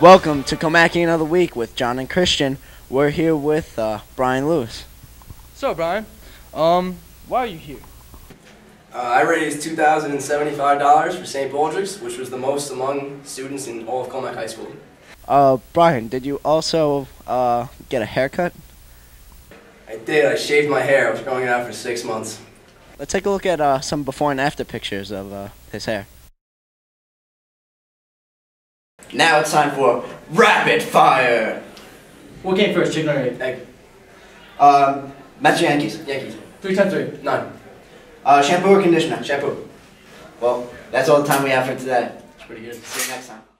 Welcome to Commackian of the Week with John and Christian. We're here with uh, Brian Lewis. So, Brian, um, why are you here? Uh, I raised $2,075 for St. Baldrick's, which was the most among students in all of Commack High School. Uh, Brian, did you also uh, get a haircut? I did. I shaved my hair. I was growing it out for six months. Let's take a look at uh, some before and after pictures of uh, his hair. Now it's time for rapid fire. What came first, chicken or egg? Egg. Um, Mets or Yankees. Yankees. Three times three. None. Uh, shampoo or conditioner. Shampoo. Well, that's all the time we have for today. It's pretty good. See you next time.